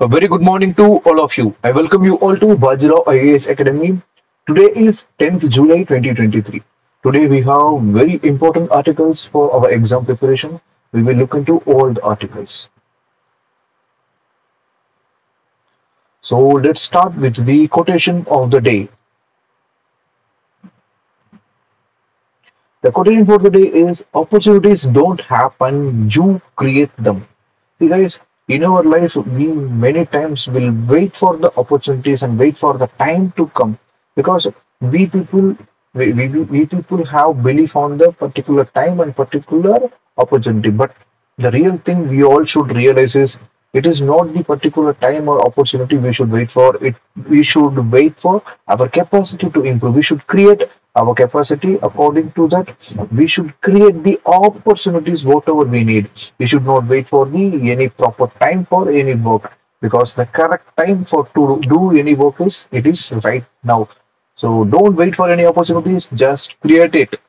A very good morning to all of you. I welcome you all to Bajirao IAS Academy. Today is 10th July 2023. Today we have very important articles for our exam preparation. We will look into all the articles. So let's start with the quotation of the day. The quotation for the day is opportunities don't happen, you create them. See guys, in our lives we many times will wait for the opportunities and wait for the time to come. Because we people we, we, we people have belief on the particular time and particular opportunity. But the real thing we all should realize is it is not the particular time or opportunity we should wait for. It we should wait for our capacity to improve. We should create our capacity according to that. We should create the opportunities whatever we need. We should not wait for the any proper time for any work. Because the correct time for to do any work is it is right now. So don't wait for any opportunities. Just create it.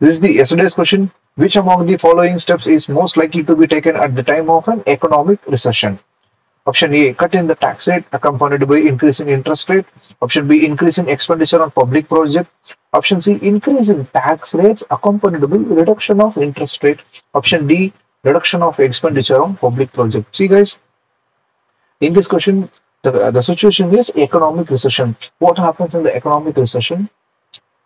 This is the yesterday's question which among the following steps is most likely to be taken at the time of an economic recession? Option A, cut in the tax rate accompanied by increase in interest rate. Option B, increase in expenditure on public project. Option C, increase in tax rates accompanied by reduction of interest rate. Option D, reduction of expenditure on public project. See guys, in this question, the, the situation is economic recession. What happens in the economic recession?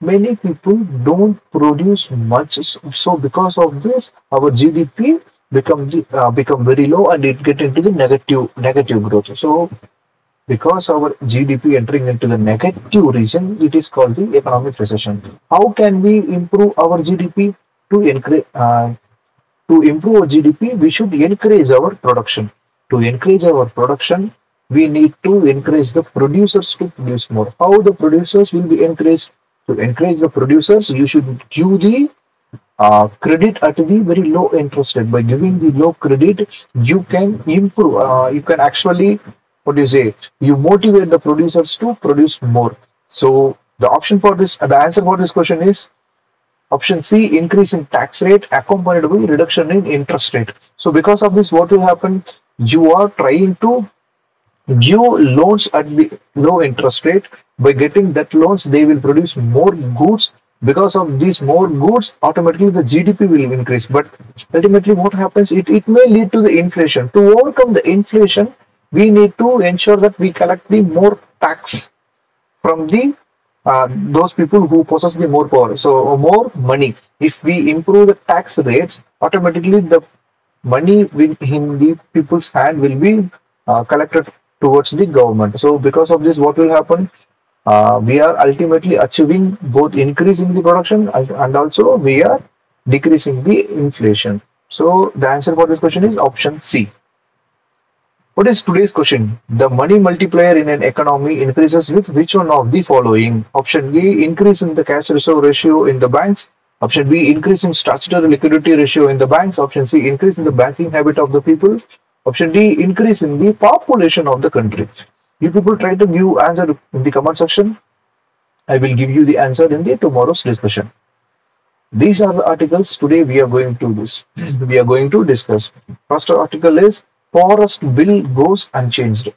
Many people don't produce much so because of this our gdp become uh, become very low and it get into the negative negative growth. So because our gdp entering into the negative region it is called the economic recession. How can we improve our gdp to increase uh, to improve our gdp we should increase our production. To increase our production we need to increase the producers to produce more. How the producers will be encouraged to encourage the producers, you should give the uh, credit at the very low interest rate. By giving the low credit, you can improve. Uh, you can actually, what do you say? You motivate the producers to produce more. So the option for this, the answer for this question is option C: increase in tax rate accompanied by reduction in interest rate. So because of this, what will happen? You are trying to give loans at the low interest rate. By getting that loans they will produce more goods. Because of these more goods automatically the gdp will increase. But ultimately what happens it, it may lead to the inflation. To overcome the inflation we need to ensure that we collect the more tax from the uh, those people who possess the more power. So more money. If we improve the tax rates automatically the money in the people's hand will be uh, collected towards the government. So because of this, what will happen? Uh, we are ultimately achieving both increasing the production and also we are decreasing the inflation. So the answer for this question is option C. What is today's question? The money multiplier in an economy increases with which one of the following? Option A, increase in the cash reserve ratio in the banks. Option B, increase in statutory liquidity ratio in the banks. Option C, increase in the banking habit of the people. Option D, increase in the population of the country. You people try to give answer in the comment section. I will give you the answer in the tomorrow's discussion. These are the articles today we are going to this. we are going to discuss. First article is Forest Bill goes unchanged.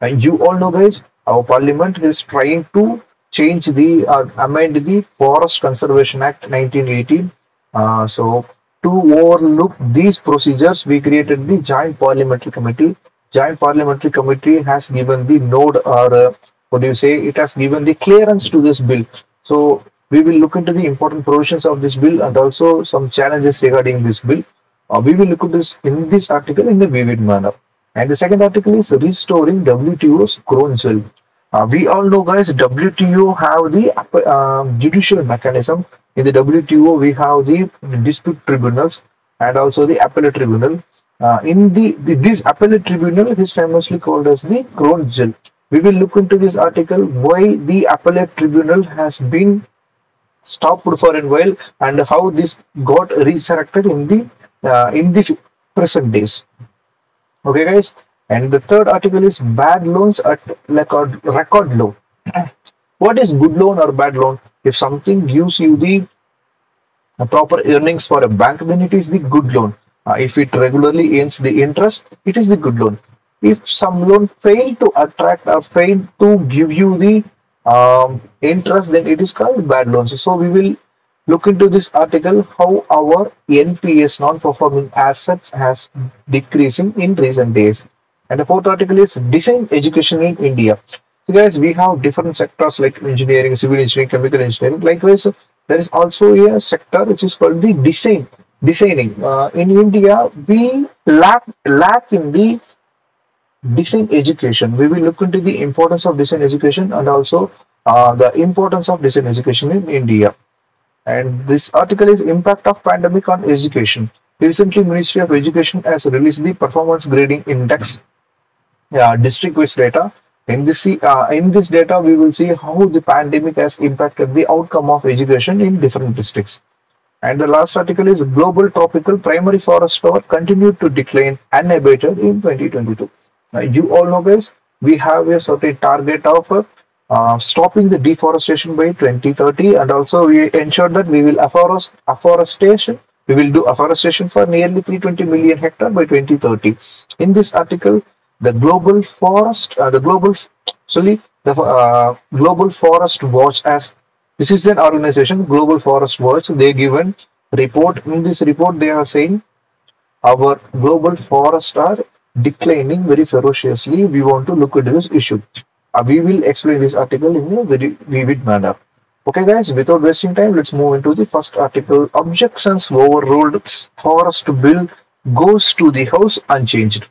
And you all know guys, our parliament is trying to change the uh, amend the Forest Conservation Act 1918. Uh, so to overlook these procedures, we created the Joint Parliamentary Committee. Joint Parliamentary Committee has given the node or uh, what do you say? It has given the clearance to this bill. So we will look into the important provisions of this bill and also some challenges regarding this bill. Uh, we will look at this in this article in a vivid manner. And the second article is restoring WTO's crown. Uh, we all know, guys, WTO have the uh, judicial mechanism in the WTO, we have the dispute tribunals and also the appellate tribunal. Uh, in the, the, this appellate tribunal is famously called as the crown jewel. We will look into this article why the appellate tribunal has been stopped for a while and how this got resurrected in the uh, in the present days. Okay, guys. And the third article is bad loans at record record low. what is good loan or bad loan? If something gives you the proper earnings for a bank, then it is the good loan. Uh, if it regularly earns the interest, it is the good loan. if some loan fail to attract or fail to give you the um, interest, then it is called bad loans. So we will look into this article how our NPAs non-performing assets has decreasing in recent days. And the fourth article is design education in India. So guys, we have different sectors like engineering, civil engineering, chemical engineering. Likewise, there is also a sector which is called the design designing. Uh, in India, we lack lack in the design education. We will look into the importance of design education and also uh, the importance of design education in India. And this article is impact of pandemic on education. Recently, Ministry of Education has released the performance grading index district-wise data. In this, uh, in this data, we will see how the pandemic has impacted the outcome of education in different districts. And the last article is global tropical primary forest cover continued to decline unabated in 2022. Now, you all know guys, we have a certain target of uh, stopping the deforestation by 2030 and also we ensure that we will afforest, afforestation we will do afforestation for nearly 320 million hectare by 2030 in this article the global forest uh, the global sorry the uh, global forest watch as this is an organization global forest watch they given report in this report they are saying our global forests are declining very ferociously we want to look at this issue uh, we will explain this article in a very vivid manner. Okay guys, without wasting time, let's move into the first article. Objections overruled forest bill goes to the house unchanged.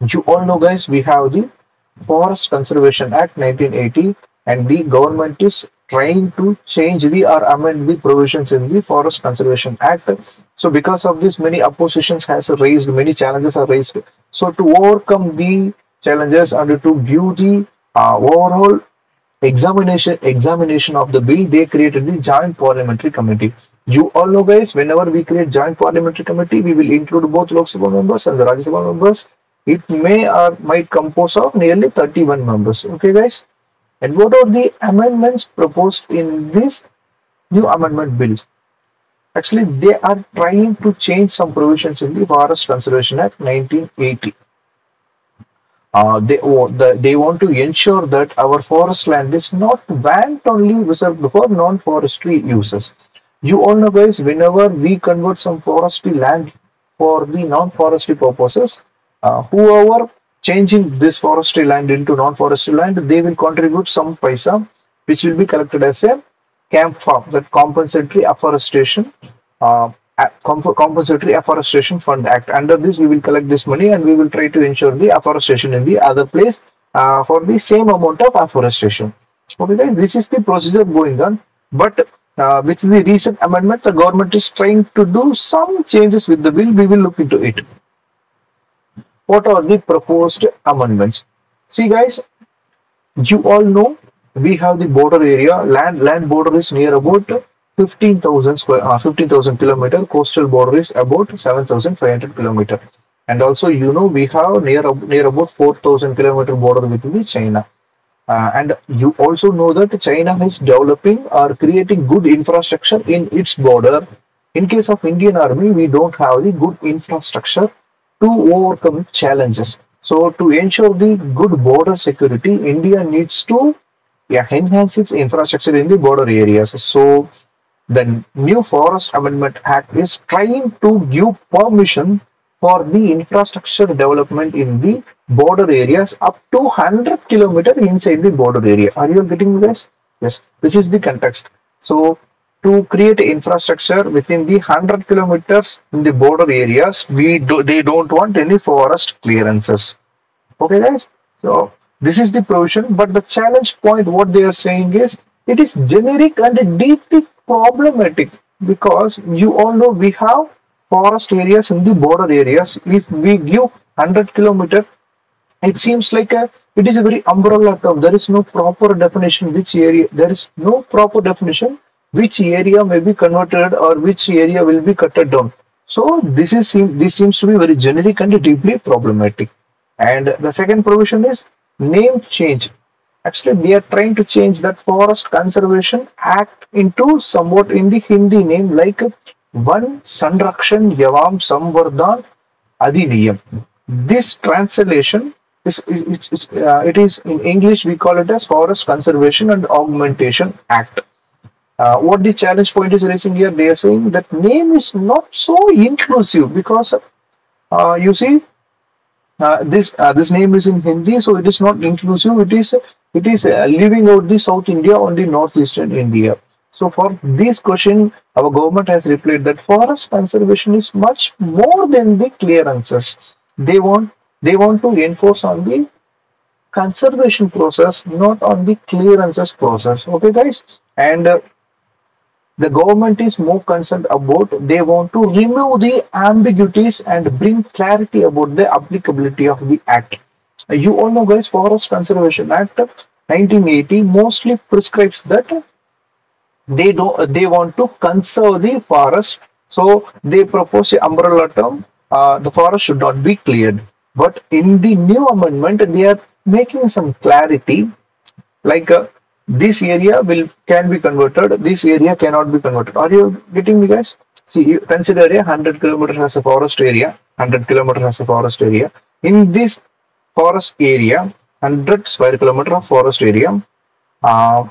You all know guys, we have the Forest Conservation Act 1980 and the government is trying to change the or amend the provisions in the Forest Conservation Act. So because of this, many oppositions has raised, many challenges are raised. So to overcome the challenges and to view the uh, overall examination examination of the bill they created the joint parliamentary committee you all know guys whenever we create joint parliamentary committee we will include both lok sabha members and the rajya sabha members it may or might compose of nearly 31 members. Okay guys? And what are the amendments proposed in this new amendment bill? Actually they are trying to change some provisions in the forest conservation act 1980 uh, they, the, they want to ensure that our forest land is not banned only reserved for non-forestry uses. You all know guys, whenever we convert some forestry land for the non-forestry purposes, uh, whoever changing this forestry land into non-forestry land, they will contribute some paisa, which will be collected as a CAMPA fund, that compensatory afforestation uh, compensatory afforestation fund act. Under this we will collect this money and we will try to ensure the afforestation in the other place uh, for the same amount of afforestation. Okay this is the procedure going on but uh, with the recent amendment the government is trying to do some changes with the bill. We will look into it what are the proposed amendments see guys you all know we have the border area land land border is near about 15,000 square, uh, 15,000 kilometer coastal border is about 7,500 kilometer. And also, you know, we have near near about 4,000 kilometer border with China. Uh, and you also know that China is developing or creating good infrastructure in its border. In case of Indian Army, we don't have the good infrastructure to overcome challenges. So to ensure the good border security, India needs to yeah, enhance its infrastructure in the border areas. So the new Forest Amendment Act is trying to give permission for the infrastructure development in the border areas up to 100 kilometer inside the border area. Are you getting this? Yes, this is the context. So, to create infrastructure within the 100 kilometers in the border areas, we do, they don't want any forest clearances. Okay, guys. So, this is the provision, but the challenge point, what they are saying is, it is generic and deeply problematic because you all know we have forest areas in the border areas. If we give 100 kilometer, it seems like a it is a very umbrella term. There is no proper definition which area. There is no proper definition which area may be converted or which area will be cut down. So this is this seems to be very generic and deeply problematic. And the second provision is name change. Actually, we are trying to change that Forest Conservation Act into somewhat in the Hindi name like Van Sanrakshan Evam Samvardhan Adhiniyam. this translation is it, it, uh, it is in English we call it as Forest Conservation and Augmentation Act. Uh, what the challenge point is raising here, they are saying that name is not so inclusive because uh, you see uh, this uh, this name is in Hindi, so it is not inclusive. It is it is uh, leaving out the South India on the northeastern India. So for this question, our government has replied that forest conservation is much more than the clearances. They want they want to enforce on the conservation process, not on the clearances process. Okay, guys, and uh, the government is more concerned about they want to remove the ambiguities and bring clarity about the applicability of the act. You all know guys forest conservation act 1980 mostly prescribes that they don't they want to conserve the forest. So they propose a umbrella term uh, the forest should not be cleared. But in the new amendment they are making some clarity like uh, this area will can be converted. This area cannot be converted. Are you getting me guys? See you consider a 100 kilometers as a forest area 100 kilometers as a forest area. In this forest area 100 square kilometer of forest area uh,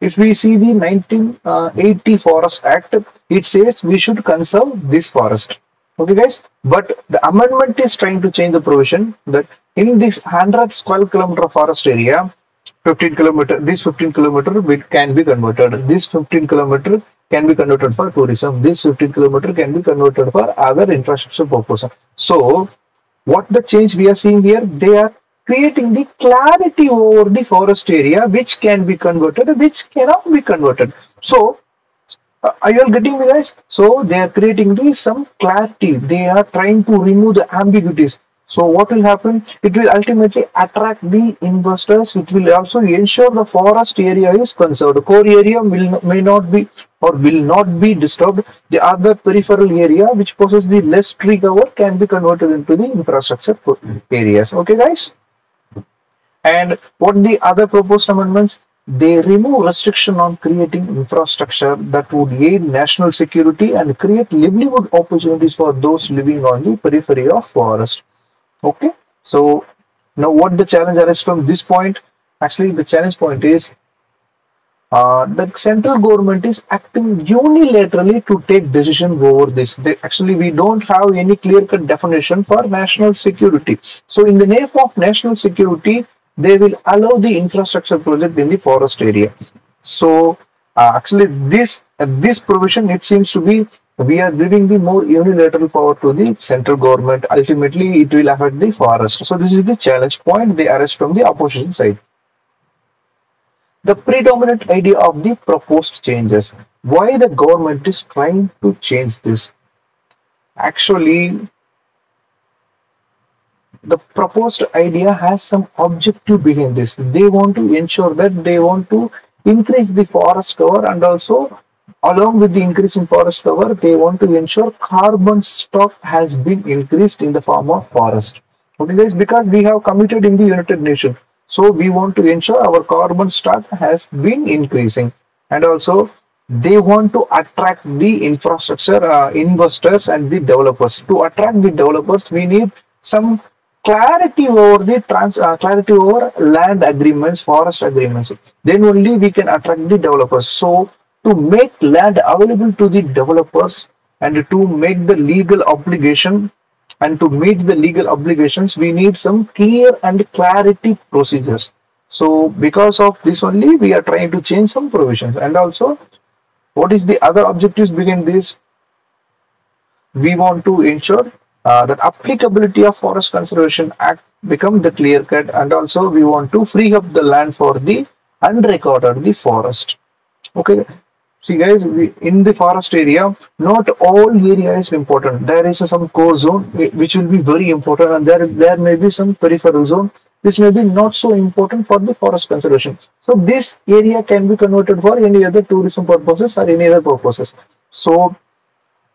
if we see the 1980 forest act it says we should conserve this forest. Okay guys? But the amendment is trying to change the provision that in this 100 square kilometer forest area 15 kilometer this 15 kilometer can be converted. This 15 kilometer can be converted for tourism. This 15 kilometer can be converted for other infrastructure purpose so what the change we are seeing here they are creating the clarity over the forest area which can be converted which cannot be converted. So uh, are you all getting me guys? So they are creating the some clarity. They are trying to remove the ambiguities so what will happen? It will ultimately attract the investors. It will also ensure the forest area is conserved. Core area will may not be or will not be disturbed. The other peripheral area which possesses the less tree cover can be converted into the infrastructure areas. Okay guys? And what the other proposed amendments? They remove restriction on creating infrastructure that would aid national security and create livelihood opportunities for those living on the periphery of forest okay so now what the challenge arises from this point actually the challenge point is uh, the central government is acting unilaterally to take decision over this. They, actually, we don't have any clear-cut definition for national security. So, in the name of national security, they will allow the infrastructure project in the forest area. So, uh, actually, this uh, this provision it seems to be we are giving the more unilateral power to the central government. Ultimately, it will affect the forest. So this is the challenge point they arise from the opposition side. The predominant idea of the proposed changes. Why the government is trying to change this? Actually, the proposed idea has some objective behind this. They want to ensure that they want to increase the forest cover and also Along with the increase in forest cover, they want to ensure carbon stock has been increased in the form of forest. Okay guys, because we have committed in the United Nations. So we want to ensure our carbon stock has been increasing. And also they want to attract the infrastructure uh, investors and the developers. To attract the developers, we need some clarity over the trans uh, clarity over land agreements, forest agreements. Then only we can attract the developers. So to make land available to the developers and to make the legal obligation and to meet the legal obligations we need some clear and clarity procedures. So because of this only we are trying to change some provisions. And also what is the other objectives behind this? We want to ensure uh, that applicability of forest conservation act become the clear cut and also we want to free up the land for the unrecorded the forest. Okay See guys, we, in the forest area, not all area is important. There is some core zone which will be very important and there, there may be some peripheral zone which may be not so important for the forest conservation. So this area can be converted for any other tourism purposes or any other purposes. So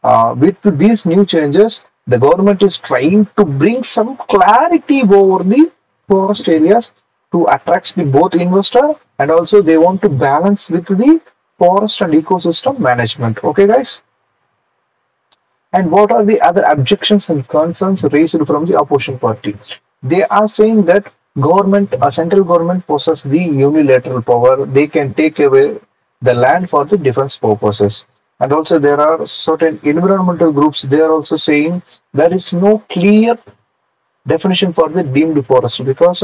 uh, with these new changes, the government is trying to bring some clarity over the forest areas to attract the both investor and also they want to balance with the forest and ecosystem management okay guys And what are the other objections and concerns raised from the opposition party? They are saying that government, a central government possesses the unilateral power. They can take away the land for the defense purposes. And also there are certain environmental groups, they are also saying there is no clear definition for the deemed forest because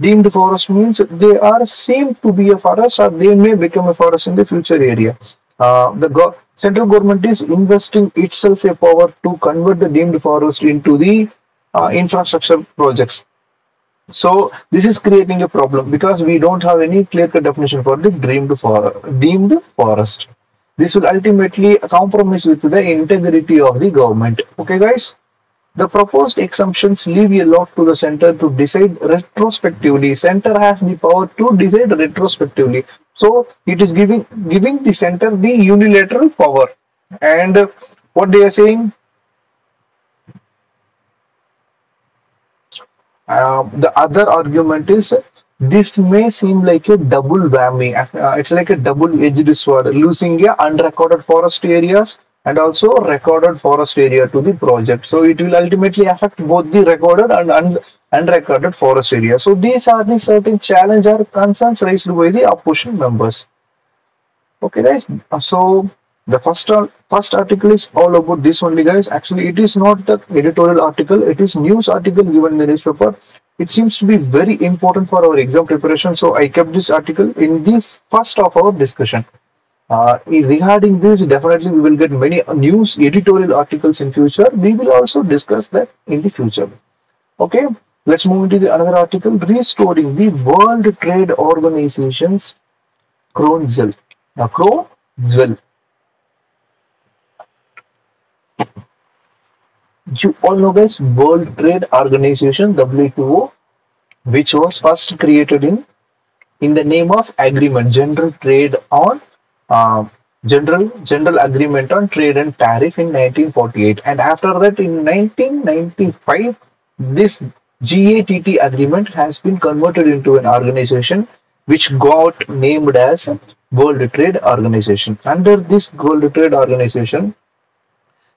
deemed forest means they are seem to be a forest or they may become a forest in the future area. Uh, the go central government is investing itself a power to convert the deemed forest into the uh, infrastructure projects. So this is creating a problem because we don't have any clear-cut definition for the deemed, for, deemed forest. This will ultimately compromise with the integrity of the government. Okay, guys. The proposed exemptions leave a lot to the center to decide retrospectively. Center has the power to decide retrospectively. So it is giving giving the center the unilateral power. And uh, what they are saying, uh, the other argument is this may seem like a double whammy. Uh, it's like a double-edged sword, losing a unrecorded forest areas and also recorded forest area to the project. So it will ultimately affect both the recorded and un unrecorded forest area. So these are the certain challenge or concerns raised by the opposition members. Okay guys, so the first first article is all about this only guys. Actually it is not the editorial article, it is news article given in the newspaper. It seems to be very important for our exam preparation. So I kept this article in the first of our discussion. Uh, regarding this, definitely we will get many news editorial articles in future. We will also discuss that in the future. Okay, let's move into the another article, restoring the World Trade Organization's Crown Jewel. Now, Crown Jewel. You all know guys, World Trade Organization WTO, which was first created in in the name of agreement, general trade on uh, general general agreement on trade and tariff in 1948 and after that in 1995 this GATT agreement has been converted into an organization which got named as World Trade Organization. Under this World Trade Organization,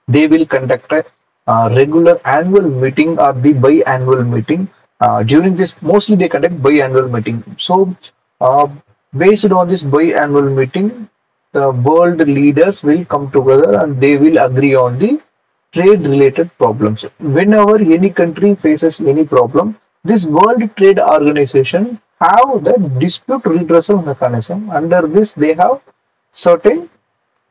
they will conduct a uh, regular annual meeting or the biannual meeting. Uh, during this, mostly they conduct biannual meeting. So, uh, based on this biannual meeting, the world leaders will come together and they will agree on the trade related problems. Whenever any country faces any problem, this World Trade Organization have the dispute redressal mechanism. Under this, they have certain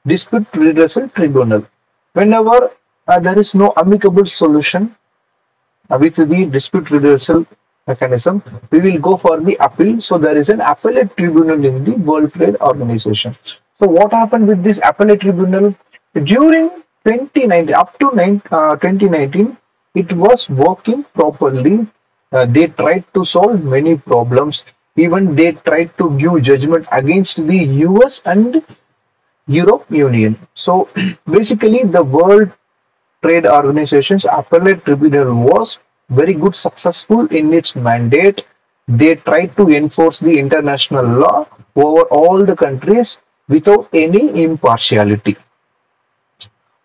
dispute redressal tribunal. Whenever uh, there is no amicable solution uh, with the dispute redressal mechanism, we will go for the appeal. So there is an appellate tribunal in the World Trade Organization. So what happened with this appellate tribunal? During 2019, up to nine, uh, 2019, it was working properly. Uh, they tried to solve many problems. Even they tried to give judgment against the US and Europe Union. So basically the World Trade Organization's appellate tribunal was very good successful in its mandate. They tried to enforce the international law over all the countries without any impartiality.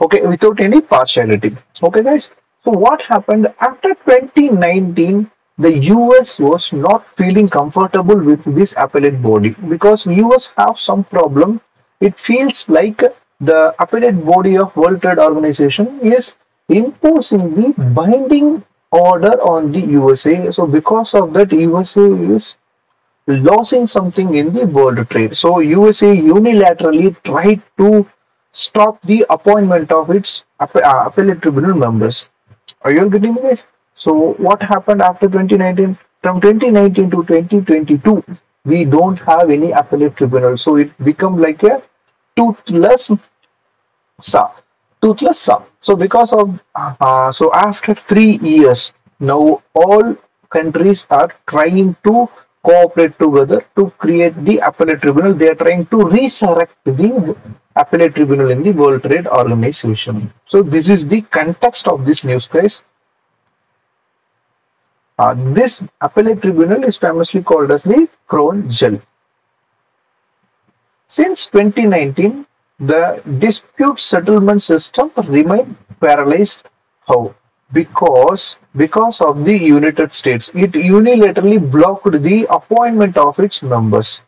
Okay without any partiality. Okay guys. So what happened? After 2019 the us was not feeling comfortable with this appellate body. Because us have some problem. It feels like the appellate body of world trade organization is imposing the binding order on the usa so because of that usa is losing something in the world trade. So USA unilaterally tried to stop the appointment of its uh, appellate tribunal members. Are you getting this? So what happened after 2019? From 2019 to 2022, we don't have any appellate tribunal. So it become like a toothless sum. Toothless sum. So because of uh, so after three years, now all countries are trying to cooperate together to create the appellate tribunal. They are trying to resurrect the appellate tribunal in the World Trade Organization. So this is the context of this news, guys. Uh, this appellate tribunal is famously called as the Crown Jewel. Since 2019, the dispute settlement system remain paralyzed. How? Because because of the United States, it unilaterally blocked the appointment of its members.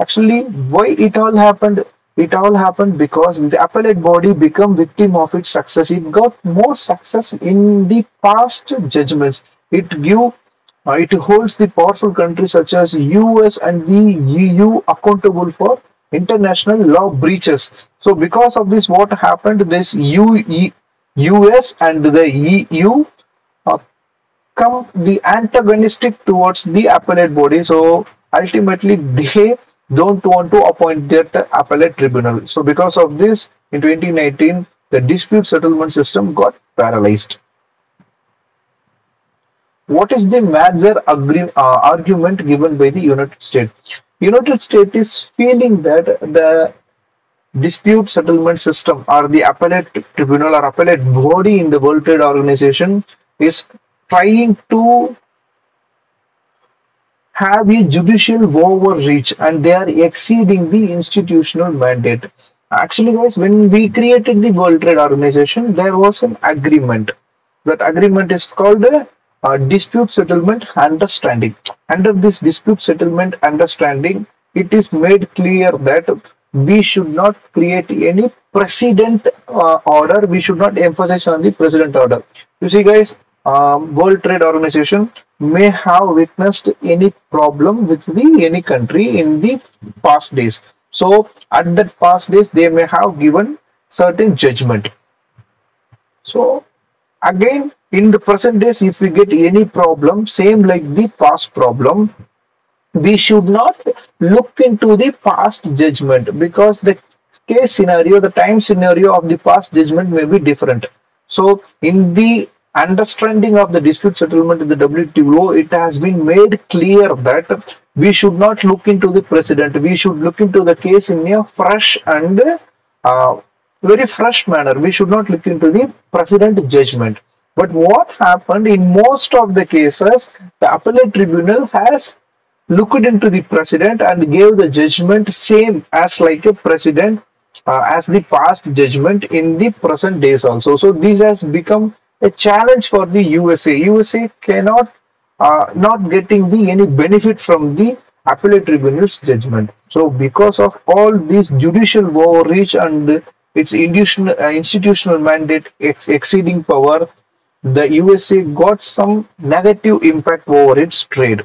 Actually, why it all happened? It all happened because the appellate body became victim of its success. It got more success in the past judgments. It give uh, it holds the powerful countries such as US and the EU accountable for international law breaches. So because of this, what happened? This UE, US and the EU uh, come the antagonistic towards the appellate body. So ultimately, they don't want to appoint that appellate tribunal. So because of this, in 2019, the dispute settlement system got paralyzed. What is the major uh, argument given by the United States? United States is feeling that the dispute settlement system or the appellate tribunal or appellate body in the World Trade Organization is trying to have a judicial overreach and they are exceeding the institutional mandate. Actually, guys, when we created the World Trade Organization, there was an agreement. That agreement is called a, a dispute settlement understanding. Under this dispute settlement understanding, it is made clear that we should not create any precedent uh, order. We should not emphasize on the precedent order. You see, guys, um, World Trade Organization may have witnessed any problem with the any country in the past days. So at that past days, they may have given certain judgment. So again, in the present days, if we get any problem, same like the past problem, we should not look into the past judgment because the case scenario, the time scenario of the past judgment may be different. So in the understanding of the dispute settlement in the WTO, it has been made clear that we should not look into the precedent. We should look into the case in a fresh and uh, very fresh manner. We should not look into the precedent judgment. But what happened in most of the cases, the appellate tribunal has looked into the precedent and gave the judgment same as like a precedent uh, as the past judgment in the present days also. So this has become a challenge for the USA. USA cannot uh, not getting the any benefit from the appellate tribunal's judgment. So because of all this judicial overreach and its institutional, uh, institutional mandate ex exceeding power, the USA got some negative impact over its trade.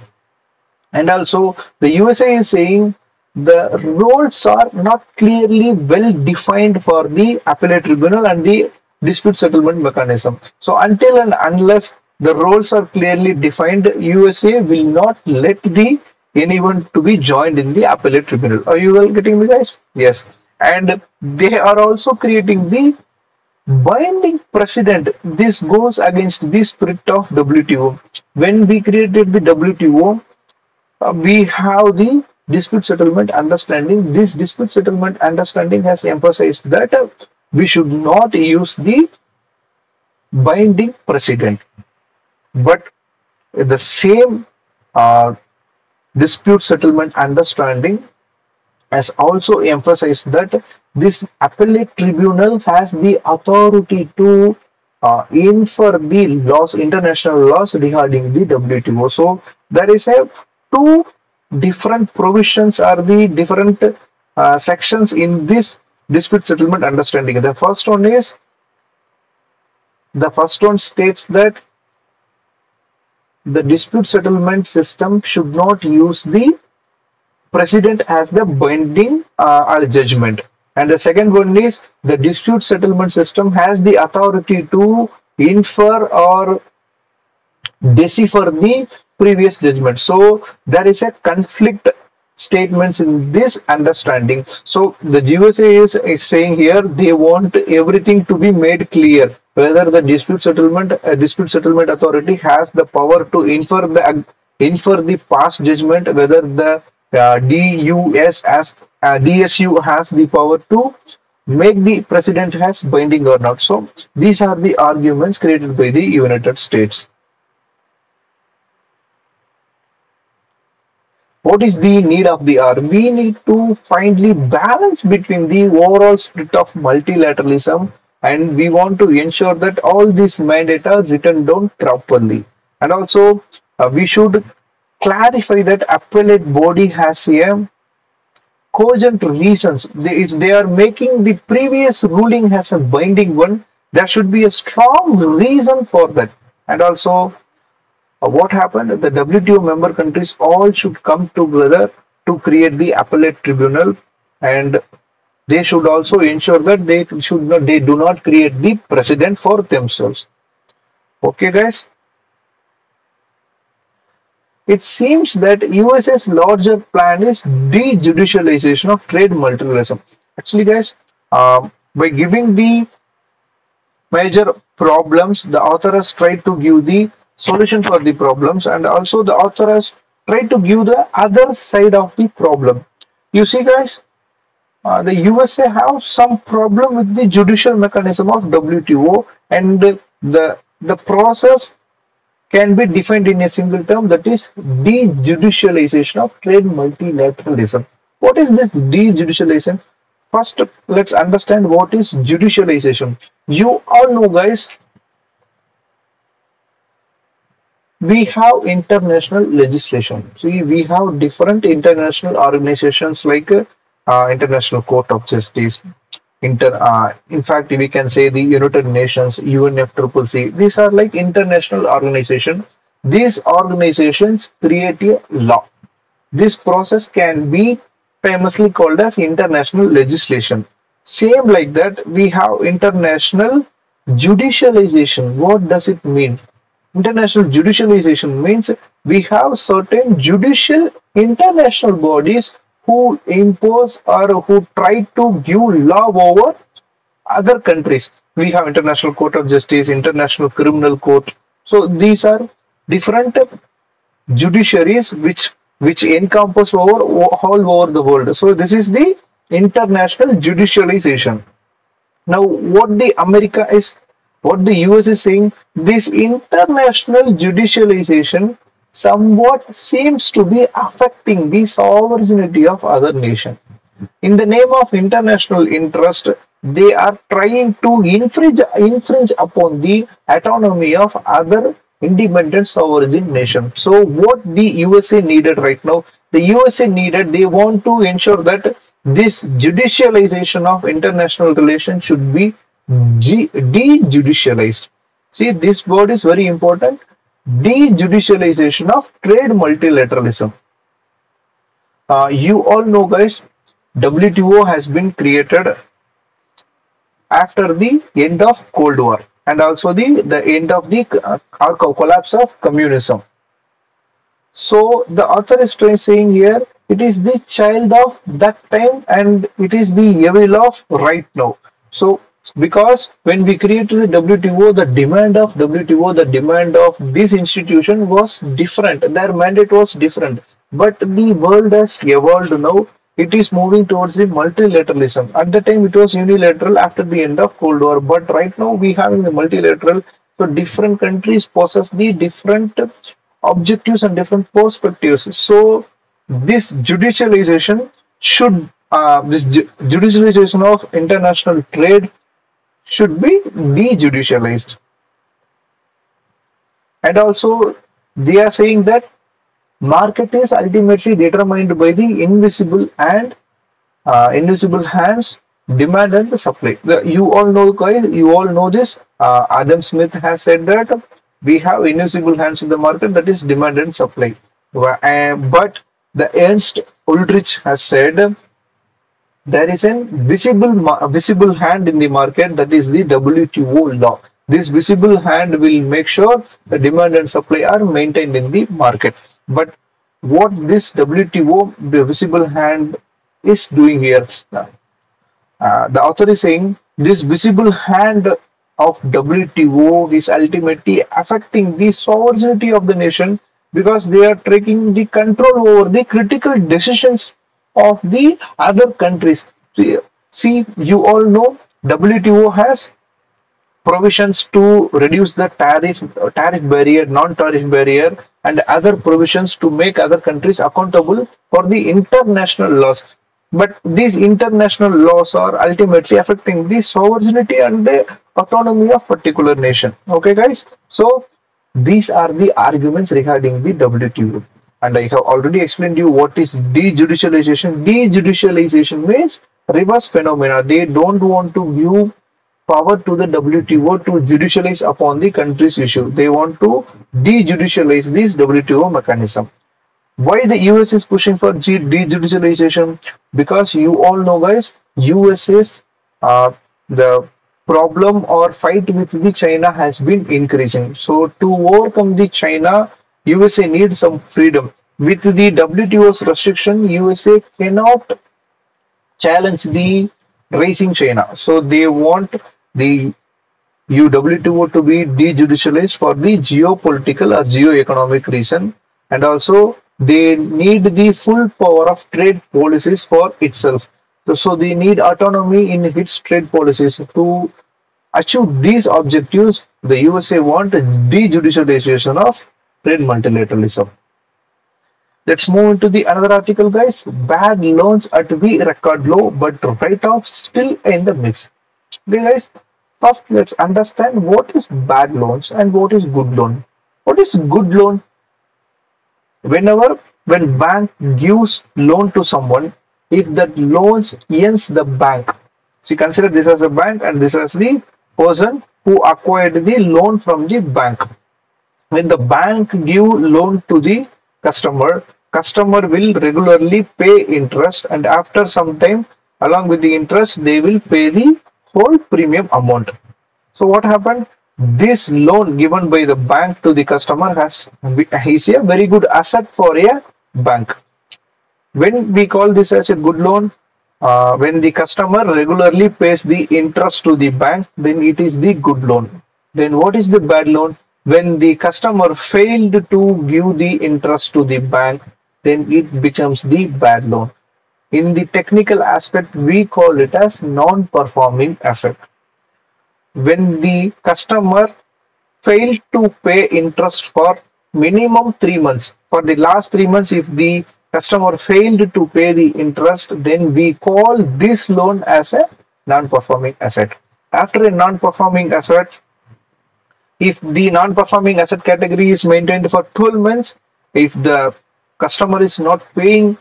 And also the USA is saying the roles are not clearly well defined for the appellate tribunal and the dispute settlement mechanism. So until and unless the roles are clearly defined, USA will not let the anyone to be joined in the appellate tribunal. Are you well getting me guys? Yes. And they are also creating the binding precedent. This goes against the spirit of WTO. When we created the WTO, uh, we have the dispute settlement understanding. This dispute settlement understanding has emphasized that uh, we should not use the binding precedent. But the same uh, dispute settlement understanding has also emphasized that this appellate tribunal has the authority to uh, infer the laws, international laws regarding the WTO. So there is a two different provisions are the different uh, sections in this dispute settlement understanding. The first one is the first one states that the dispute settlement system should not use the precedent as the binding uh, judgment. And the second one is the dispute settlement system has the authority to infer or decipher the previous judgment. So there is a conflict statements in this understanding. So the USA is, is saying here they want everything to be made clear whether the dispute settlement uh, dispute settlement authority has the power to infer the infer the past judgment whether the uh, DUS as uh, DSU has the power to make the president has binding or not. So these are the arguments created by the United States. What is the need of the hour? We need to find the balance between the overall spirit of multilateralism and we want to ensure that all these mandate are written down properly and also uh, we should clarify that appellate body has a cogent reasons. They, if they are making the previous ruling as a binding one, there should be a strong reason for that. And also, uh, what happened? The WTO member countries all should come together to create the appellate tribunal, and they should also ensure that they should not, they do not create the precedent for themselves. Okay, guys. It seems that USA's larger plan is de-judicialization of trade multilateralism. Actually, guys, um, by giving the major problems, the author has tried to give the solution for the problems and also the author has tried to give the other side of the problem. You see, guys, uh, the USA have some problem with the judicial mechanism of WTO and the the process can be defined in a single term that is dejudicialization of trade multilateralism. What is this dejudicialization? First, let's understand what is judicialization. You all know, guys, we have international legislation. See, we have different international organizations like uh, International Court of Justice, inter uh, in fact we can say the united nations unfccc these are like international organization. These organizations create a law. This process can be famously called as international legislation. Same like that we have international judicialization. What does it mean international judicialization means we have certain judicial international bodies who impose or who try to give law over other countries. We have International Court of Justice, International Criminal Court. So these are different judiciaries which which encompass over all over the world. So this is the international judicialization. Now what the America is what the US is saying this international judicialization somewhat seems to be affecting the sovereignty of other nations. In the name of international interest, they are trying to infringe, infringe upon the autonomy of other independent sovereign nation. So what the USA needed right now, the USA needed, they want to ensure that this judicialization of international relations should be de-judicialized. See, this word is very important dejudicialization of trade multilateralism. Uh, you all know guys, WTO has been created after the end of Cold War and also the, the end of the uh, collapse of communism. So the author is saying here, it is the child of that time and it is the evil of right now. So because when we created the WTO, the demand of WTO, the demand of this institution was different. Their mandate was different. But the world has evolved now. It is moving towards the multilateralism. At the time, it was unilateral after the end of Cold War. But right now, we have the multilateral. So different countries possess the different objectives and different perspectives. So this judicialization should uh, this ju judicialization of international trade should be dejudicialized. And also, they are saying that market is ultimately determined by the invisible and uh, invisible hands demand and the supply. The, you all know, guys. You all know this. Uh, Adam Smith has said that we have invisible hands in the market that is demand and supply. Uh, but the Ernst Ulrich has said there is a visible visible hand in the market that is the WTO law. This visible hand will make sure the demand and supply are maintained in the market. But what this WTO, the visible hand, is doing here, uh, the author is saying this visible hand of WTO is ultimately affecting the sovereignty of the nation because they are taking the control over the critical decisions of the other countries. See, you all know WTO has provisions to reduce the tariff tariff barrier, non-tariff barrier, and other provisions to make other countries accountable for the international laws. but these international laws are ultimately affecting the sovereignty and the autonomy of particular nation. Okay, guys. So these are the arguments regarding the WTO. And I have already explained you what is dejudicialization. Dejudicialization means reverse phenomena. They don't want to give power to the WTO to judicialize upon the country's issue. They want to dejudicialize this WTO mechanism. Why the US is pushing for dejudicialization? Because you all know, guys, US is uh, the problem or fight with the China has been increasing. So to overcome the China, USA needs some freedom. With the WTO's restriction, USA cannot challenge the raising China. So they want the UWTO to be dejudicialized for the geopolitical or geo-economic reason and also they need the full power of trade policies for itself. So, so they need autonomy in its trade policies. To achieve these objectives, the USA want dejudicialization of trade multilateralism. Let's move into the another article, guys. Bad loans at the record low, but write-off still in the mix. Okay, guys. First, let's understand what is bad loans and what is good loan. What is good loan? whenever when bank gives loan to someone if that loans ends the bank see consider this as a bank and this as the person who acquired the loan from the bank when the bank give loan to the customer customer will regularly pay interest and after some time along with the interest they will pay the whole premium amount so what happened this loan given by the bank to the customer has is a very good asset for a bank. When we call this as a good loan, uh, when the customer regularly pays the interest to the bank, then it is the good loan. Then what is the bad loan? When the customer failed to give the interest to the bank, then it becomes the bad loan. In the technical aspect, we call it as non-performing asset when the customer failed to pay interest for minimum three months for the last three months if the customer failed to pay the interest then we call this loan as a non-performing asset after a non-performing asset if the non-performing asset category is maintained for 12 months if the customer is not paying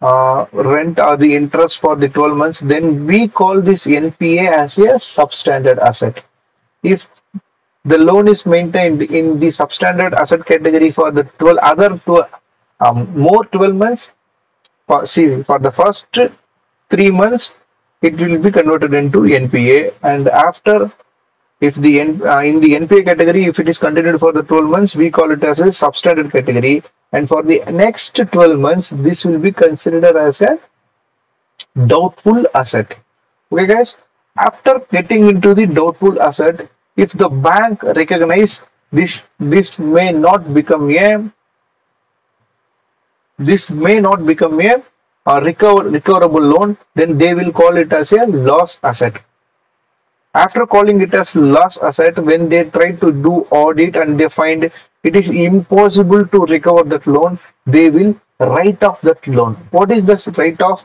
uh, rent or the interest for the 12 months, then we call this NPA as a substandard asset. If the loan is maintained in the substandard asset category for the 12 other two, um, more 12 months, for, see for the first three months, it will be converted into NPA and after if the uh, in the NPA category, if it is continued for the 12 months, we call it as a substandard category. And for the next 12 months, this will be considered as a doubtful asset. Okay, guys. After getting into the doubtful asset, if the bank recognize this, this may not become a this may not become a, recover, recoverable loan, then they will call it as a loss asset after calling it as loss asset when they try to do audit and they find it is impossible to recover that loan they will write off that loan. What is this write off?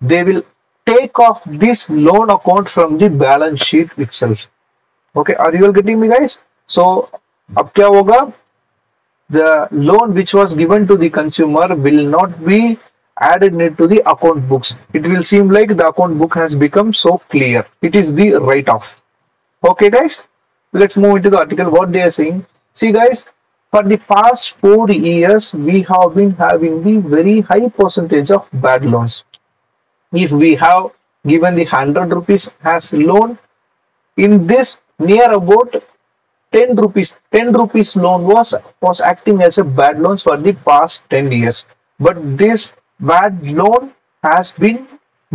They will take off this loan account from the balance sheet itself. Okay are you all getting me guys? So ab kya hoga the loan which was given to the consumer will not be added it to the account books. It will seem like the account book has become so clear. It is the write-off. Okay guys, let's move into the article what they are saying. See guys, for the past four years, we have been having the very high percentage of bad loans. If we have given the 100 rupees as loan, in this near about 10 rupees 10 rupees loan was was acting as a bad loans for the past 10 years but this bad loan has been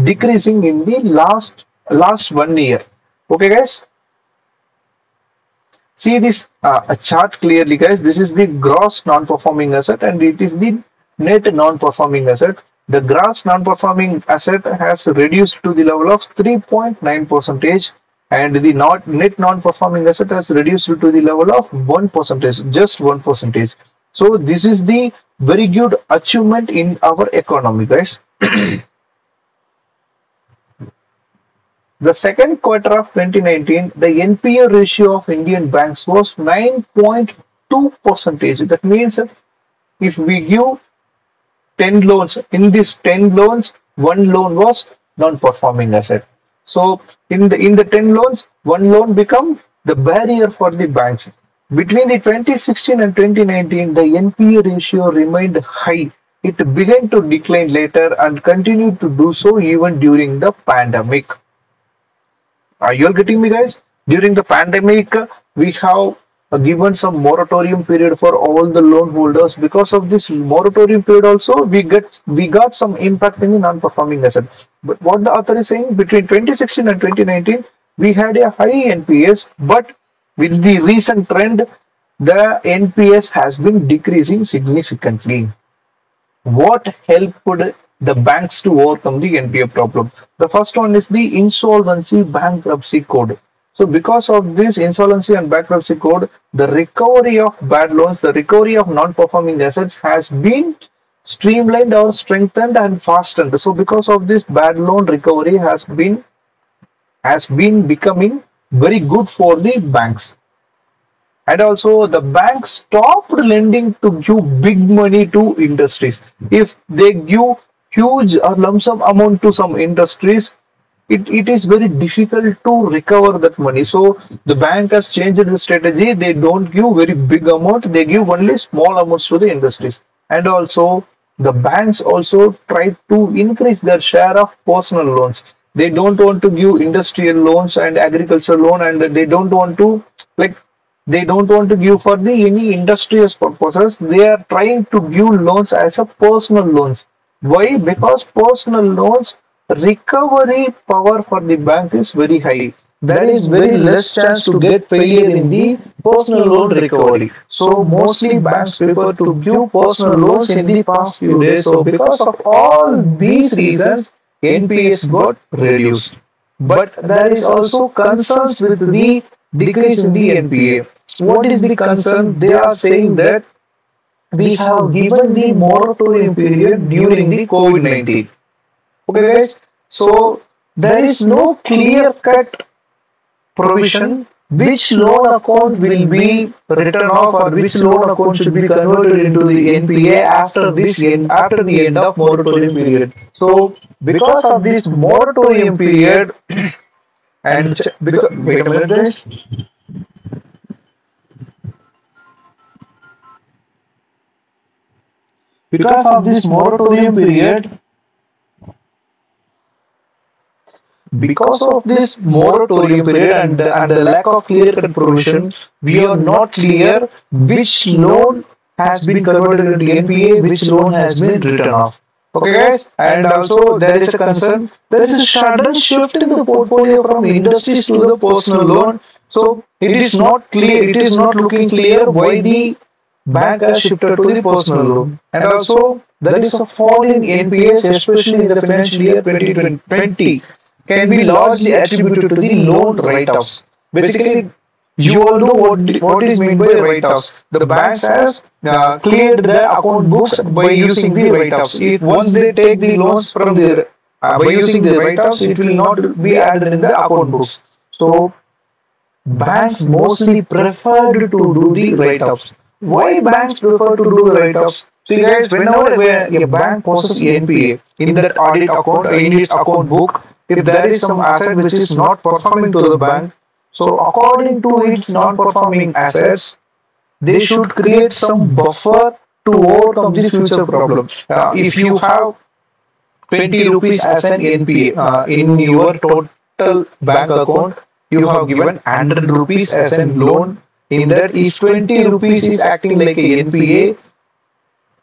decreasing in the last last one year. Okay guys? See this uh, chart clearly guys? This is the gross non-performing asset and it is the net non-performing asset. The gross non-performing asset has reduced to the level of 3.9 percentage and the not net non-performing asset has reduced to the level of 1 percentage just 1 percentage so this is the very good achievement in our economy guys The second quarter of 2019, the NPA ratio of Indian banks was 9.2 percentage. That means if we give 10 loans, in these 10 loans, one loan was non-performing asset. So in the in the 10 loans, one loan become the barrier for the banks. Between the 2016 and 2019, the NPA ratio remained high. It began to decline later and continued to do so even during the pandemic. Are you all getting me, guys? During the pandemic, we have given some moratorium period for all the loan holders. Because of this moratorium period, also we get we got some impact in the non-performing asset. But what the author is saying, between 2016 and 2019, we had a high NPAs, but with the recent trend, the NPAs has been decreasing significantly. What helped the banks to overcome the NPA problem? The first one is the insolvency bankruptcy code. So because of this insolvency and bankruptcy code, the recovery of bad loans, the recovery of non-performing assets has been streamlined or strengthened and fastened. So because of this bad loan recovery has been has been becoming very good for the banks. And also the banks stopped lending to give big money to industries. If they give huge or lump sum amount to some industries, it, it is very difficult to recover that money. So the bank has changed the strategy. They don't give very big amount. They give only small amounts to the industries. And also the banks also try to increase their share of personal loans. They don't want to give industrial loans and agricultural loan and they don't want to like they don't want to give for the any industrious purposes. They are trying to give loans as a personal loans. Why? Because personal loans recovery power for the bank is very high. There is very less chance to get failure in the personal loan recovery. So mostly banks prefer to give personal loans in the past few days. So because of all these reasons, NPAs got reduced. But there is also concerns with the decrease in the NPA. What is the concern? They are saying that we have given the moratorium period during the COVID-19. Okay guys, so there is no clear cut provision which loan account will be written off or which loan account should be converted into the NPA after this end, after the end of moratorium period. So because of this moratorium period and because. Because of this moratorium period, because of this moratorium period and the, and the lack of clear cut provision, we are not clear which loan has been converted into NPA, which loan has been written off. Okay, guys, and also there is a concern. There is a sudden shift in the portfolio from industries to the personal loan. So it is not clear. It is not looking clear why the bank has shifted to the personal loan. And also there is a fall in NPAs, especially in the financial year 2020 can be largely attributed to the loan write-offs. Basically, you all know what, what is meant by write-offs. The banks has uh, cleared their account books by using the write-offs. If once they take the loans from the uh, by using the write-offs, it will not be added in the account books. So banks mostly preferred to do the write-offs. Why banks prefer to do the write-offs? See guys, whenever a bank possesses NPA in that audit account, in its account book, if there is some asset which is not performing to the bank, so according to its non-performing assets, they should create some buffer to overcome the future problem. Uh, if you have 20 rupees as an NPA uh, in your total bank account, you have given 100 rupees as a loan. In that, if 20 rupees is acting like a NPA,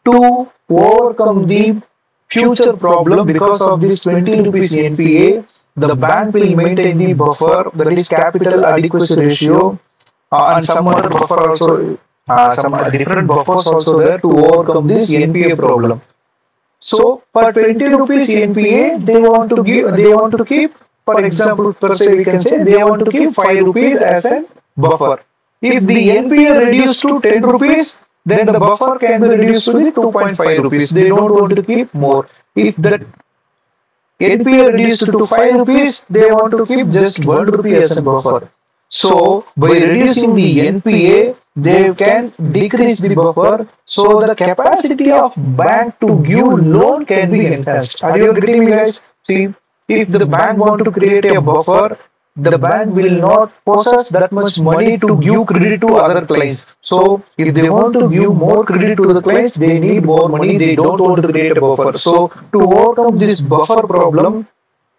to overcome the future problem because of this 20 rupees NPA, the bank will maintain the buffer that is capital adequacy ratio uh, and some other buffer also uh, some different buffers also there to overcome this NPA problem. So for 20 rupees NPA they want to give they want to keep for example per se we can say they want to keep 5 rupees as a buffer. If the NPA reduced to 10 rupees then the buffer can be reduced to the 2.5 rupees. They don't want to keep more. If the NPA reduced to 5 rupees, they want to keep just 1 rupee as a buffer. So, by reducing the NPA, they can decrease the buffer so the capacity of bank to give loan can be enhanced. Are you getting me guys? See, if the bank want to create a buffer, the bank will not possess that much money to give credit to other clients. So if they want to give more credit to the clients, they need more money. They don't want to create a buffer. So to overcome this buffer problem,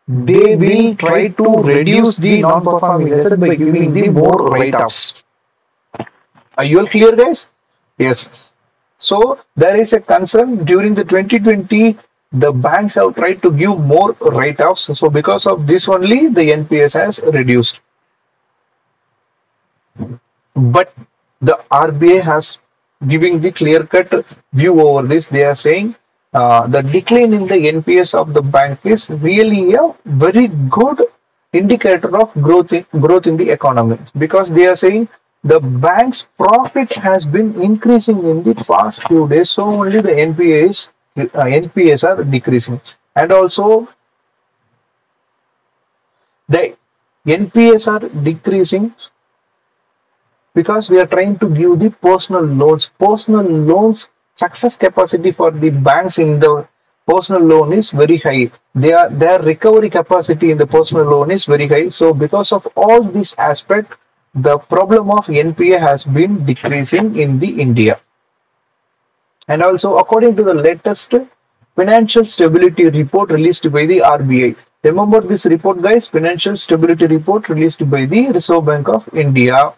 they will try to reduce the non-performing asset by giving the more write-offs. Are you all clear guys? Yes. So there is a concern during the 2020 the banks have tried to give more write-offs. So because of this only, the NPAs has reduced. But the RBI has giving the clear-cut view over this. They are saying uh, the decline in the NPAs of the bank is really a very good indicator of growth in, growth in the economy because they are saying the bank's profit has been increasing in the past few days so only the NPA is Uh, NPAs are decreasing and also the NPAs are decreasing because we are trying to give the personal loans. Personal loans success capacity for the banks in the personal loan is very high. Their their recovery capacity in the personal loan is very high. So because of all this aspect, the problem of NPA has been decreasing in the India. And also, according to the latest financial stability report released by the RBI. Remember this report, guys? Financial stability report released by the Reserve Bank of India.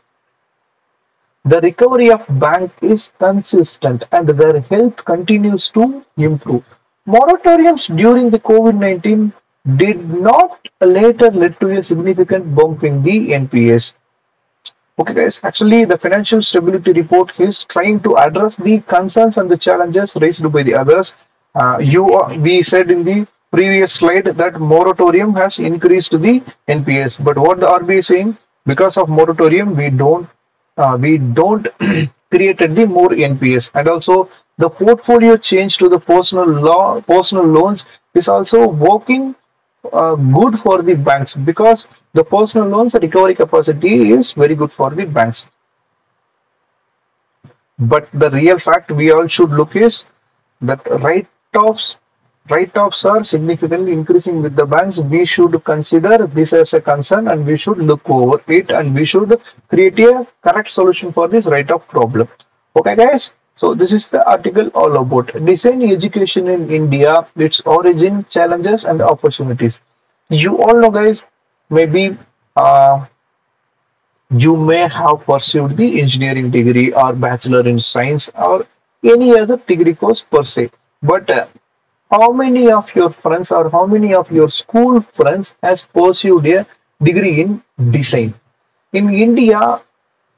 The recovery of bank is consistent and their health continues to improve. Moratoriums during the COVID-19 did not later lead to a significant bump in the NPAs. Okay guys, actually the financial stability report is trying to address the concerns and the challenges raised by the others. Uh, you We said in the previous slide that moratorium has increased the NPAs. But what the RBI is saying, because of moratorium, we don't uh, we don't created the more NPAs. And also the portfolio change to the personal law personal loans is also working uh, good for the banks because the personal loans recovery capacity is very good for the banks. But the real fact we all should look is that write-offs write-offs are significantly increasing with the banks. We should consider this as a concern and we should look over it and we should create a correct solution for this write-off problem. Okay guys, so this is the article all about design education in India, its origin, challenges and opportunities. You all know guys, maybe uh, you may have pursued the engineering degree or bachelor in science or any other degree course per se. But uh, how many of your friends or how many of your school friends has pursued a degree in design? In India,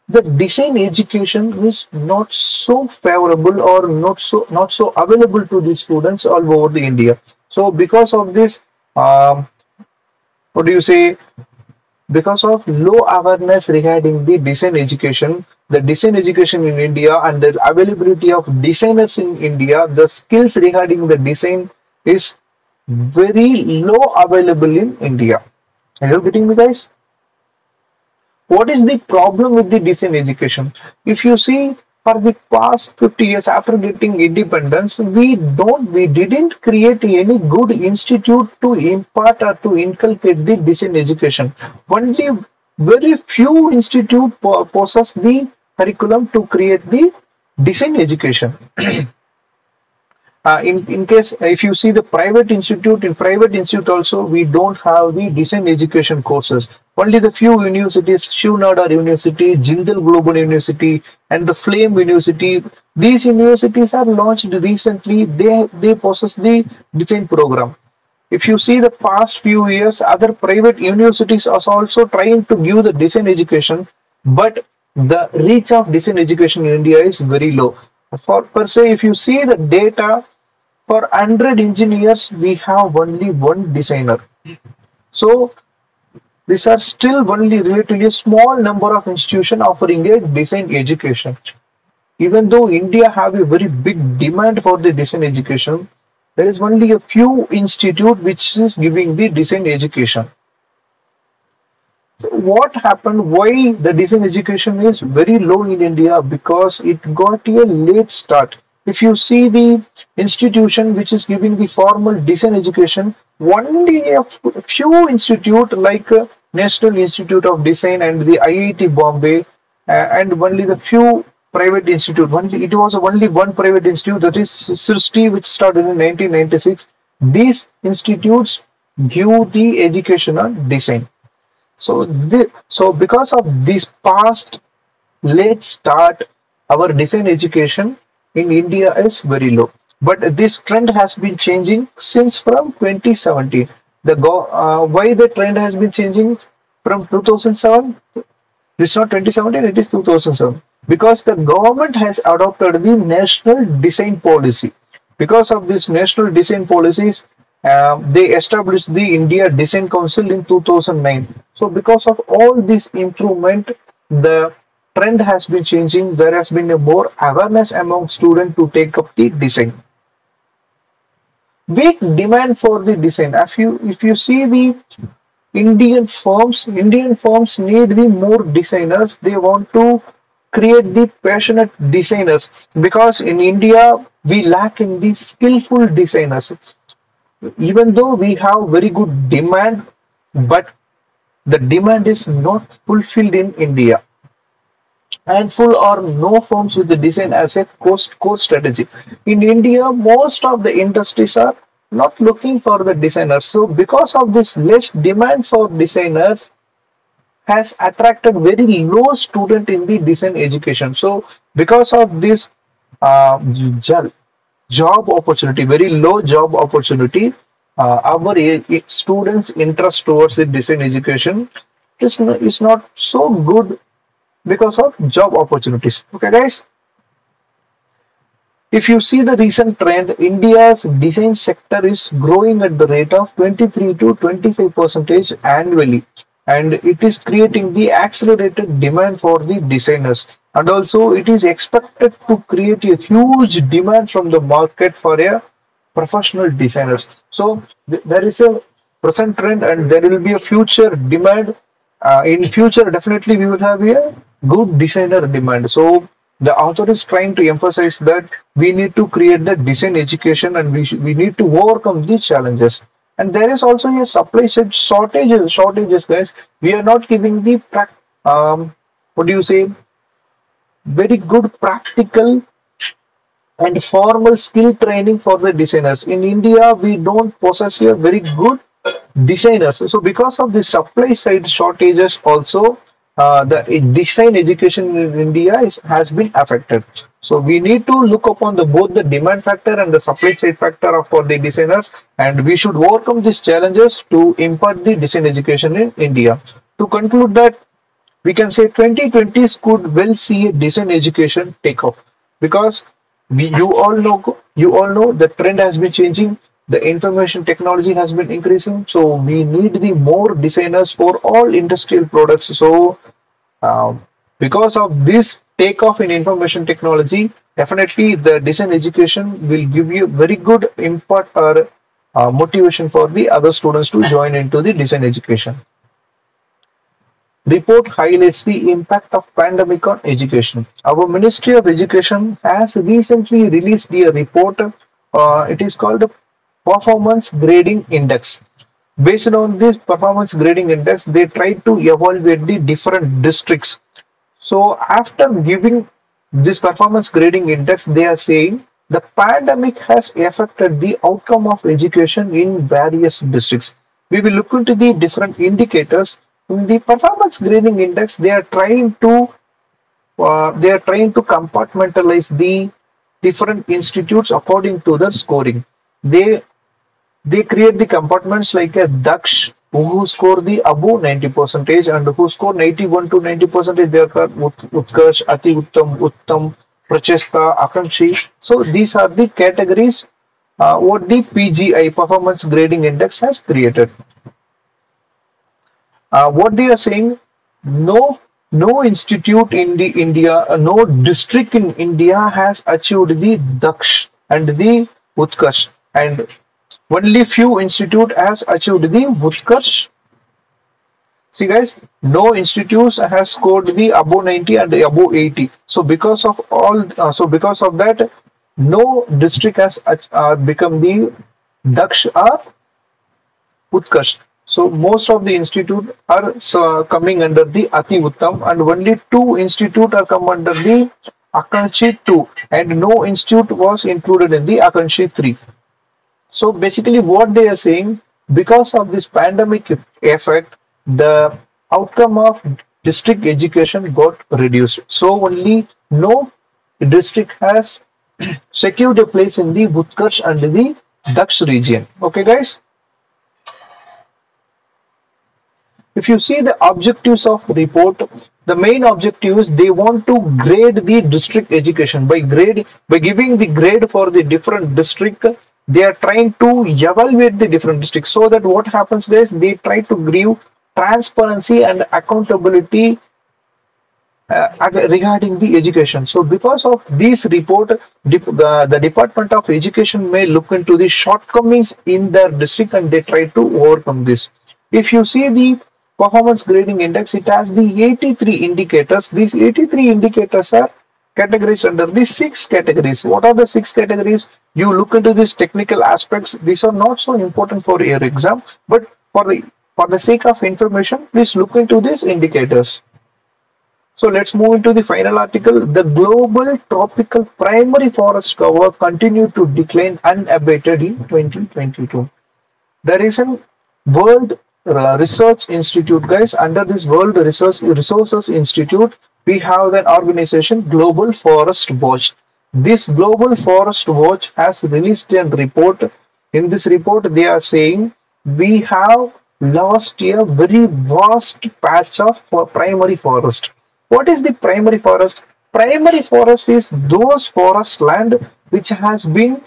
the design education is not so favorable or not so not so available to the students all over the India. So because of this, um, what do you say? Because of low awareness regarding the design education, the design education in India and the availability of designers in India, the skills regarding the design is very low available in India. Are you getting me guys? What is the problem with the design education? If you see for the past 50 years after getting independence, we don't, we didn't create any good institute to impart or to inculcate the design education. Only very few institute possess the curriculum to create the design education. uh, in, in case if you see the private institute in private institute also we don't have the design education courses. Only the few universities Shiv Nadar University Jindal Global University and the Flame University these universities are launched recently. They they possess the design program. If you see the past few years other private universities are also trying to give the design education but the reach of design education in India is very low for per se if you see the data for 100 engineers we have only one designer so these are still only relatively a small number of institutions offering a design education even though india have a very big demand for the design education there is only a few institute which is giving the design education. So what happened? Why the design education is very low in India? Because it got a late start. If you see the institution which is giving the formal design education, only a few institute like uh, National Institute of Design and the IIT Bombay uh, and only the few private institute. Only it was only one private institute that is Srishti which started in 1996. These institutes give the education on design. So, the, so because of this past late start, our design education in India is very low. But this trend has been changing since from 2017. The go, uh, why the trend has been changing from 2007? It's not 2017, it is 2007. Because the government has adopted the national design policy. Because of this national design policies, uh, they established the India Design Council in 2009. So because of all this improvement, the trend has been changing. There has been a more awareness among students to take up the design. Big demand for the design. If you if you see the Indian firms, Indian firms need the more designers. They want to create the passionate designers because in India we lack in the skillful designers even though we have very good demand, but the demand is not fulfilled in India. And full or no firms with the design as a cost core strategy. In India, most of the industries are not looking for the designers. So because of this less demand for designers has attracted very low student in the design education. So because of this uh, job opportunity, very low job opportunity, uh, our students' interest towards the design education is, is not so good because of job opportunities. Okay, guys. If you see the recent trend, India's design sector is growing at the rate of 23 to 25 percentage annually and it is creating the accelerated demand for the designers and also it is expected to create a huge demand from the market for a professional designers. So th there is a present trend and there will be a future demand. Uh, in future definitely we will have a good designer demand. So the author is trying to emphasize that we need to create the design education and we, we need to overcome these challenges. And there is also a supply side shortages shortages guys. We are not giving the um, what do you say very good practical and formal skill training for the designers. In India, we don't possess a very good designers. So because of the supply side shortages also, uh, the design education in India is, has been affected. So we need to look upon the both the demand factor and the supply side factor of for the designers and we should overcome these challenges to impart the design education in India. To conclude that we can say 2020s could well see a design education take off because we you all know you all know the trend has been changing the information technology has been increasing so we need the more designers for all industrial products. So um, because of this takeoff in information technology definitely the design education will give you very good input or uh, motivation for the other students to join into the design education report highlights the impact of pandemic on education. Our Ministry of Education has recently released a report. Uh, it is called Performance Grading Index. Based on this performance grading index, they tried to evaluate the different districts. So after giving this performance grading index, they are saying the pandemic has affected the outcome of education in various districts. We will look into the different indicators in the performance grading index they are trying to uh, they are trying to compartmentalize the different institutes according to the scoring. They they create the compartments like a daksh who score the above 90 percentage and who score 91 to 90 percentage they are utkarsh ati uttam uttam prachesta akanshi so these are the categories uh, what the pgi performance grading index has created uh, what they are saying no no institute in the india uh, no district in india has achieved the daksh and the utkarsh and only few institute has achieved the Utkarsh. See guys, no institutes has scored the above 90 and above 80. So because of all, uh, so because of that, no district has uh, become the Daksh or Utkarsh. So most of the institute are uh, coming under the Ati Uttam and only two institute are come under the Akanshi 2 and no institute was included in the Akanshi 3. So basically what they are saying, because of this pandemic effect, the outcome of district education got reduced. So only no district has secured a place in the Utkarsh and the Daksh region. Okay guys. If you see the objectives of report, the main objective is they want to grade the district education by grade by giving the grade for the different district they are trying to evaluate the different districts so that what happens is they try to give transparency and accountability uh, regarding the education. So because of this report, the, the Department of Education may look into the shortcomings in their district and they try to overcome this. If you see the performance grading index, it has the 83 indicators. These 83 indicators are categories under the six categories. What are the six categories? You look into these technical aspects. These are not so important for your exam, but for the for the sake of information, please look into these indicators. So let's move into the final article. The global tropical primary forest cover continued to decline unabated in 2022. There is a World Uh, research Institute, guys. Under this World Research Resources Institute, we have an organization Global Forest Watch. This Global Forest Watch has released a report. In this report, they are saying we have lost a very vast patch of primary forest. What is the primary forest? Primary forest is those forest land which has been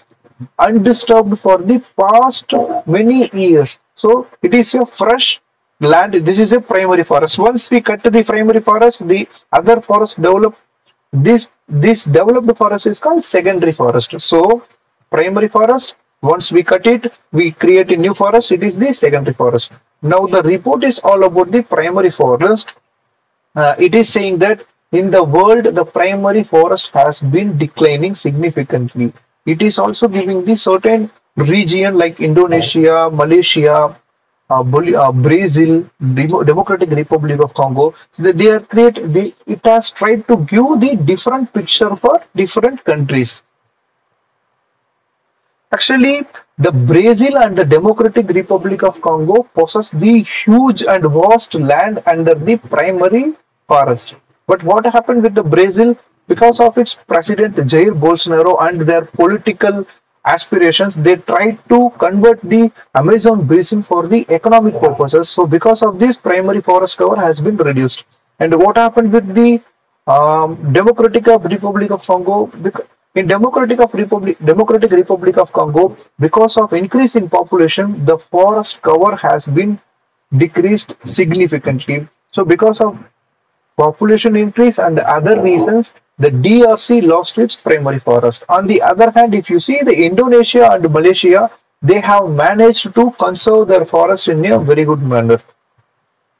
undisturbed for the past many years. So it is a fresh land. This is a primary forest. Once we cut the primary forest the other forest develop this this developed forest is called secondary forest. So primary forest once we cut it we create a new forest. It is the secondary forest. Now the report is all about the primary forest. Uh, it is saying that in the world the primary forest has been declining significantly. It is also giving the certain region like indonesia malaysia uh, uh, Brazil, Democratic Republic of Congo. So they, they are create. They, it has tried to give the different picture for different countries. Actually, the Brazil and the Democratic Republic of Congo possess the huge and vast land under the primary forest. But what happened with the Brazil? Because of its president Jair Bolsonaro and their political aspirations, they tried to convert the Amazon basin for the economic purposes. So because of this, primary forest cover has been reduced. And what happened with the um, Democratic of Republic of Congo? In Democratic of Republic, Democratic Republic of Congo, because of increase in population, the forest cover has been decreased significantly. So because of population increase and other reasons, the DRC lost its primary forest. On the other hand, if you see the Indonesia and Malaysia, they have managed to conserve their forest in a very good manner.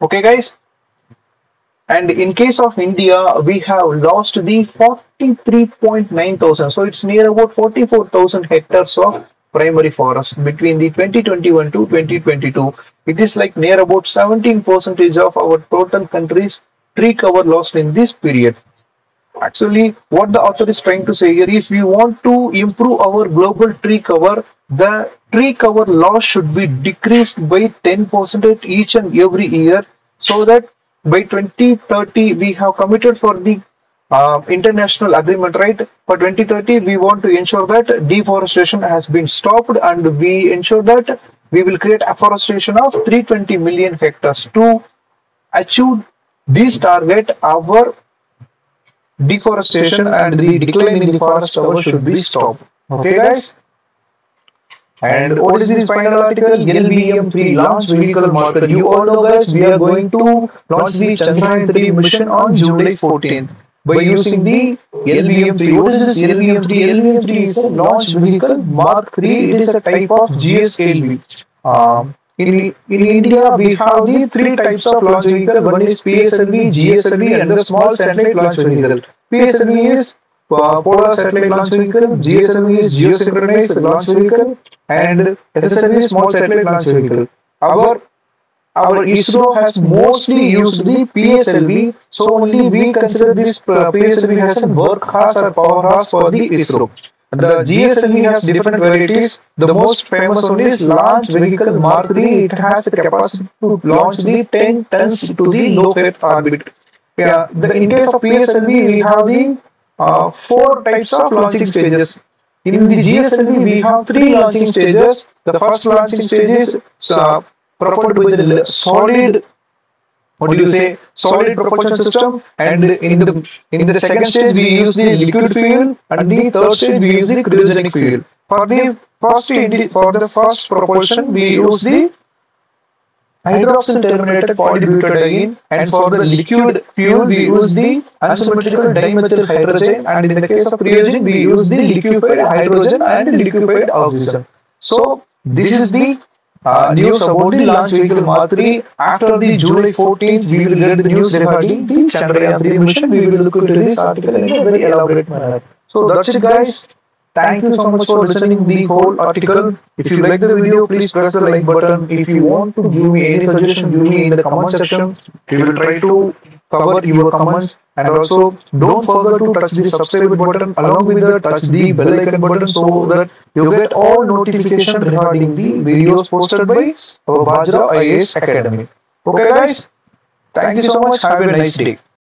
Okay, guys? And in case of India, we have lost the 43.9 thousand. So it's near about 44,000 hectares of primary forest between the 2021 to 2022. It is like near about 17 percentage of our total country's tree cover lost in this period. Actually, what the author is trying to say here is we want to improve our global tree cover. The tree cover loss should be decreased by 10% each and every year so that by 2030 we have committed for the uh, international agreement right for 2030 we want to ensure that deforestation has been stopped and we ensure that we will create afforestation of 320 million hectares to achieve this target our deforestation and the decline in the forest cover should be stopped. Okay, guys? And what is this final article? LVM-3 launch vehicle marker. You all know guys, we are going to launch the Chandrayaan 3 mission on July 14th. by using the LVM3. What is this LVM3? LVM3 is a launch vehicle Mark 3. It is a type of GSLV. Um, in, in India, we have the three types of launch vehicle. One is PSLV, GSLV, and the small satellite launch vehicle. PSLV is uh, Polar Satellite Launch Vehicle, GSLV is Geosynchronized Launch Vehicle, and SSLV is Small Satellite Launch Vehicle. Our our ISRO has mostly used the PSLV, so only we consider this uh, PSLV as a workhorse or powerhouse for the ISRO. The GSLV has different varieties. The most famous one is large Vehicle Mark III. It has the capacity to launch the 10 tons to the low Earth orbit. Yeah, the, in case of PSLV, we have the uh, four types of launching stages. In the GSLV, we have three launching stages. The first launching stage is uh, propelled with the solid what do you say solid propulsion system and in the in the second stage we use the liquid fuel and the third stage we use the cryogenic fuel for the first for the first propulsion we use the hydroxyl terminated polybutadiene and for the liquid fuel we use the unsymmetrical dimethyl hydrazine and in the case of cryogenic we use the liquefied hydrogen and liquefied oxygen. So this is the uh, news about the launch vehicle Mark After the July 14th, we will get the news regarding the Chandrayaan 3 mission. We will look into this article in a very elaborate manner. So that's it, guys. Thank you so much for listening the whole article. If you like the video, please press the like button. If you want to give me any suggestion, give me in the comment section. We will try to cover your comments. And also, don't forget to touch the subscribe button along with the touch the bell icon button so that you get all notification regarding the videos posted by our Bajirao IAS Academy. Okay guys, thank you so much. Have a nice day.